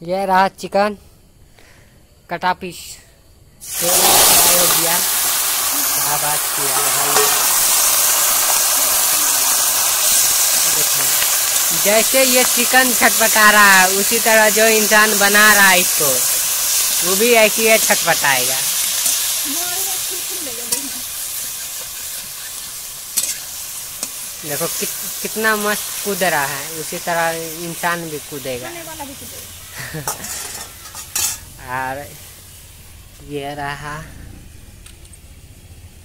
ये रहा चिकन कटा पीस। हो गया क्या बात किया भाई। जैसे ये चिकन छटपटा रहा है उसी तरह जो इंसान बना रहा है इसको वो भी ऐसी ही छटपटाएगा। देखो कित, कितना मस्त कूद रहा है उसी तरह इंसान भी कूदेगा। और ये रहा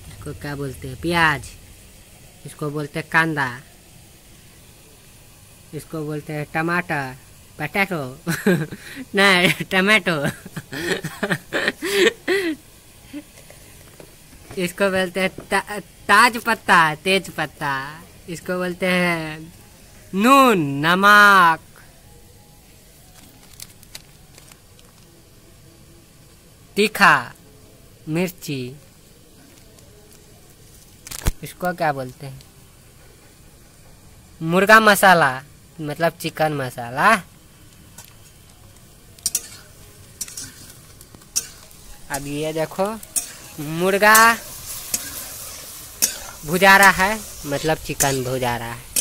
इसको क्या बोलते हैं प्याज इसको बोलते हैं कांदा इसको बोलते हैं टमाटर पटेटो नहीं टमाटो इसको बोलते हैं ता, ताज पत्ता तेज पत्ता इसको बोलते हैं नून नमक तीखा मिर्ची। इसको क्या बोलते हैं? मुर्गा मसाला मतलब चिकन मसाला। अब ये देखो, मुर्गा भुजा रहा है मतलब चिकन भुजा रहा है।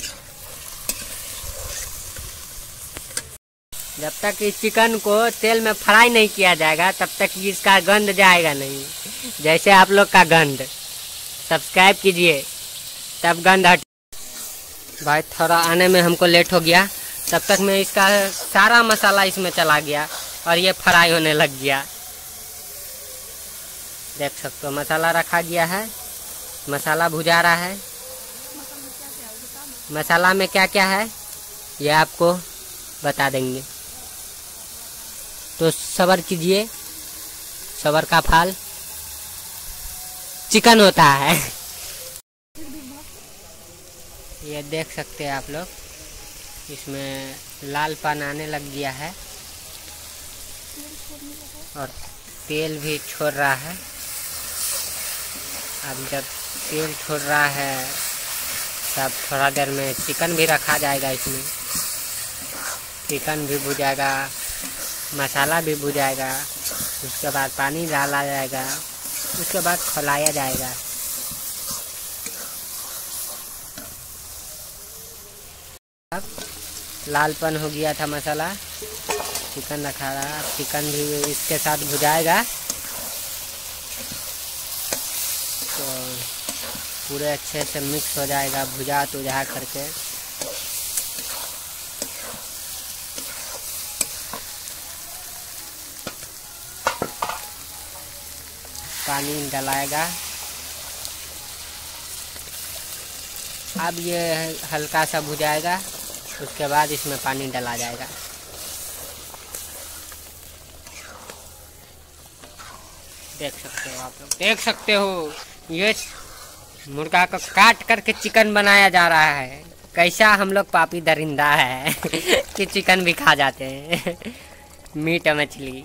जब तक इस चिकन को तेल में फ्राई नहीं किया जाएगा, तब तक इसका गंध जाएगा नहीं। जैसे आप लोग का गंध। सब्सक्राइब कीजिए, तब गंध हट। भाई, थोड़ा आने में हमको लेट हो गया। तब तक मैं इसका सारा मसाला इसमें चला गया और ये फ्राई होने लग गया। देख सकते हो, मसाला रखा गया है। मसाला भुजा रहा है। मसाला में क्या क्या है, ये आपको बता देंगे। तो सबर कीजिए। सबर का फल चिकन होता है। ये देख सकते हैं आप लोग। इसमें लाल पान आने लग गया है। और तेल भी छोड़ रहा है। अब जब तेल छोड़ रहा है, तब थोड़ा देर में चिकन भी रखा जाएगा इसमें। चिकन भी भुजाएगा। मसाला भी भुजाएगा, उसके बाद पानी डाला जाएगा, उसके बाद खिलाया जाएगा। अब लालपन हो गया था मसाला। चिकन रखा रहा चिकन भी इसके साथ भुजाएगा। तो पूरे अच्छे से मिक्स हो जाएगा भुजा तुझा करके। पानी डलाएगा। अब ये हल्का सा भुजाएगा, उसके बाद इसमें पानी डला जाएगा। देख सकते हो आप लोग, देख सकते हो, ये मुर्गा को काट करके चिकन बनाया जा रहा है। कैसा हम लोग पापी दरिंदा है कि चिकन भी खा जाते हैं। मीट मछली।